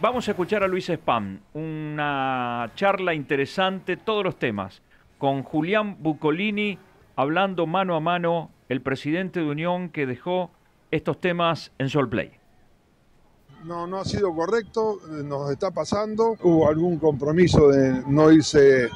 Vamos a escuchar a Luis Spam, una charla interesante, todos los temas, con Julián Bucolini hablando mano a mano, el presidente de Unión que dejó estos temas en Sol Play. No, no ha sido correcto, nos está pasando. Hubo algún compromiso de no irse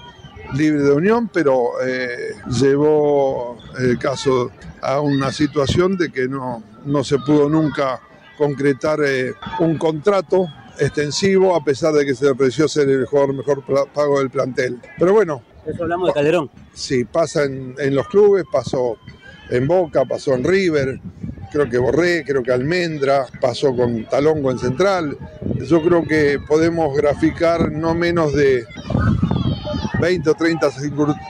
libre de unión, pero eh, llevó el caso a una situación de que no, no se pudo nunca concretar eh, un contrato extensivo a pesar de que se le ofreció ser el jugador mejor pago del plantel. Pero bueno. Eso hablamos de Calderón. Sí, pasa en, en los clubes, pasó en Boca, pasó en River, creo que Borré, creo que Almendra, pasó con Talongo en Central. Yo creo que podemos graficar no menos de 20 o 30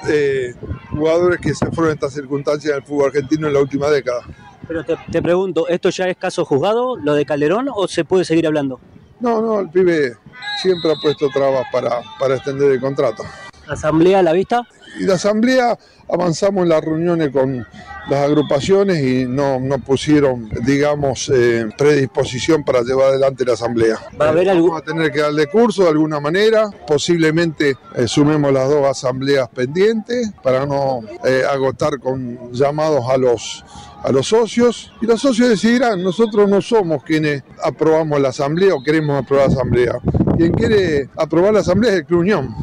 eh, jugadores que se fueron en estas circunstancias del fútbol argentino en la última década. Pero te, te pregunto, ¿esto ya es caso juzgado, lo de Calderón, o se puede seguir hablando? No, no, el pibe siempre ha puesto trabas para, para extender el contrato. ¿Asamblea a la vista? Y la asamblea avanzamos en las reuniones con las agrupaciones y no, no pusieron, digamos, eh, predisposición para llevar adelante la asamblea. ¿Va a haber algún... Vamos a tener que darle curso de alguna manera, posiblemente eh, sumemos las dos asambleas pendientes para no eh, agotar con llamados a los a los socios y los socios decidirán, nosotros no somos quienes aprobamos la asamblea o queremos aprobar la asamblea. Quien quiere aprobar la asamblea es el Club Unión.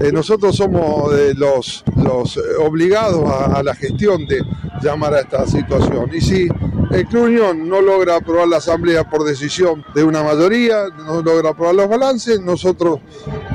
Eh, nosotros somos los, los obligados a, a, la gestión de llamar a esta situación. Y si el Club Unión no logra aprobar la asamblea por decisión de una mayoría, no logra aprobar los balances, nosotros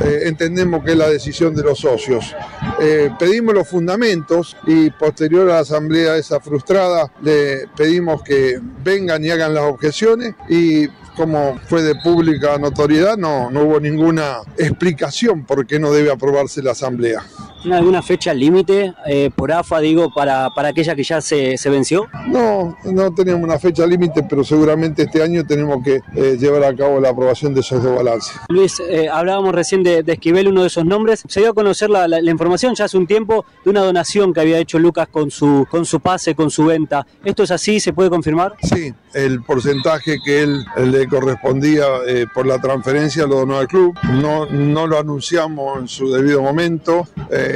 eh, entendemos que es la decisión de los socios. Eh, pedimos los fundamentos y posterior a la asamblea esa frustrada le pedimos que vengan y hagan las objeciones y como fue de pública notoriedad, no, no hubo ninguna explicación por qué no debe aprobarse la asamblea. ¿Tiene alguna fecha límite eh, por AFA, digo, para, para aquella que ya se, se, venció? No, no tenemos una fecha límite, pero seguramente este año tenemos que eh, llevar a cabo la aprobación de esos dos balances. Luis, eh, hablábamos recién de, de, Esquivel, uno de esos nombres. Se dio a conocer la, la, la, información ya hace un tiempo de una donación que había hecho Lucas con su, con su pase, con su venta. ¿Esto es así? ¿Se puede confirmar? Sí, el porcentaje que él le correspondía por la transferencia lo donó al club. No, no lo anunciamos en su debido momento. Eh,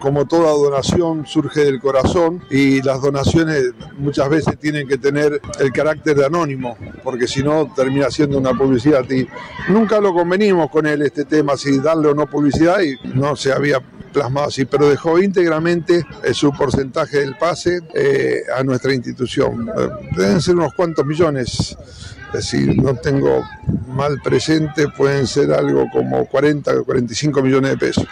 como toda donación surge del corazón y las donaciones muchas veces tienen que tener el carácter de anónimo, porque si no termina siendo una publicidad. Y nunca lo convenimos con él este tema, si darle o no publicidad, y no se había plasmado así, pero dejó íntegramente eh, su porcentaje del pase eh, a nuestra institución. Eh, deben ser unos cuantos millones, es decir, no tengo mal presente, pueden ser algo como 40 o 45 millones de pesos.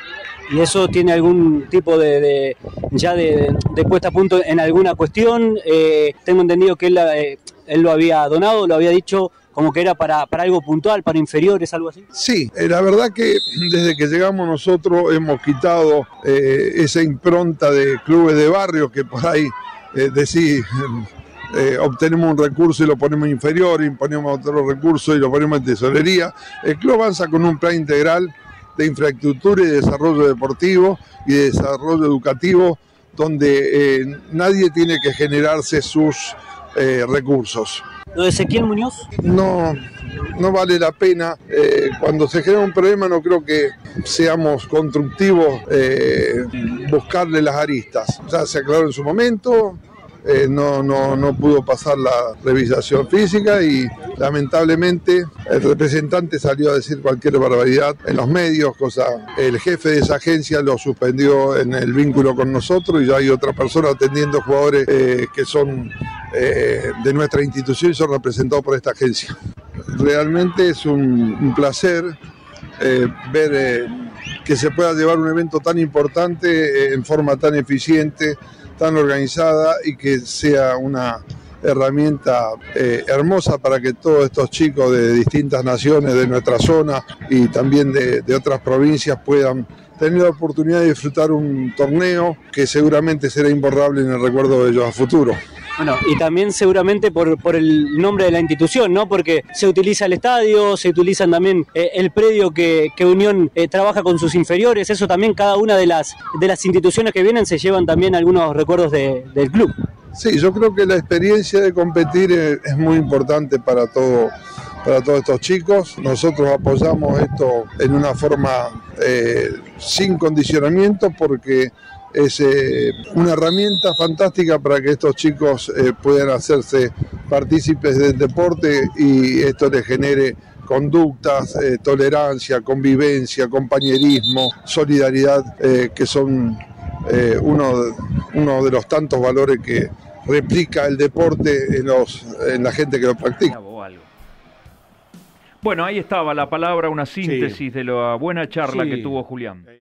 ¿Y eso tiene algún tipo de, ya de, de, puesta a punto en alguna cuestión? Eh, tengo entendido que él, eh, lo había donado, lo había dicho como que era para, para algo puntual, para inferiores, algo así. Sí, eh, la verdad que desde que llegamos nosotros hemos quitado eh, esa impronta de clubes de barrio que por ahí. Eh, obtenemos un recurso y lo ponemos inferior, imponemos otro recurso y lo ponemos en tesorería. El club avanza con un plan integral de infraestructura y de desarrollo deportivo y de desarrollo educativo, donde eh, nadie tiene que generarse sus eh, recursos. ¿Lo de Ezequiel Muñoz? No, no vale la pena. Eh, cuando se genera un problema no creo que seamos constructivos buscarle las aristas. Ya se aclaró en su momento, eh, no, no, no pudo pasar la revisación física y lamentablemente el representante salió a decir cualquier barbaridad en los medios, cosa el jefe de esa agencia lo suspendió en el vínculo con nosotros y ya hay otra persona atendiendo jugadores eh, que son eh, de nuestra institución y son representados por esta agencia. Realmente es un, un placer ver que se pueda llevar un evento tan importante en forma tan eficiente tan organizada y que sea una herramienta eh, hermosa para que todos estos chicos de distintas naciones de nuestra zona y también de, de otras provincias puedan tener la oportunidad de disfrutar un torneo que seguramente será imborrable en el recuerdo de ellos a futuro. Bueno, y también seguramente por, por, el nombre de la institución, ¿no? Porque se utiliza el estadio, se utilizan también eh, el predio que, que Unión eh, trabaja con sus inferiores, eso también cada una de las, de las instituciones que vienen se llevan también algunos recuerdos de, del club. Sí, yo creo que la experiencia de competir es, es muy importante para todo para todos estos chicos. Nosotros apoyamos esto en una forma eh, sin condicionamiento porque es eh, una herramienta fantástica para que estos chicos eh, puedan hacerse partícipes del deporte y esto les genere conductas, tolerancia, convivencia, compañerismo, solidaridad, que son uno, uno de los tantos valores que replica el deporte en, los, en la gente que lo practica. Bueno, ahí estaba la palabra, una síntesis de la buena charla que tuvo Julián.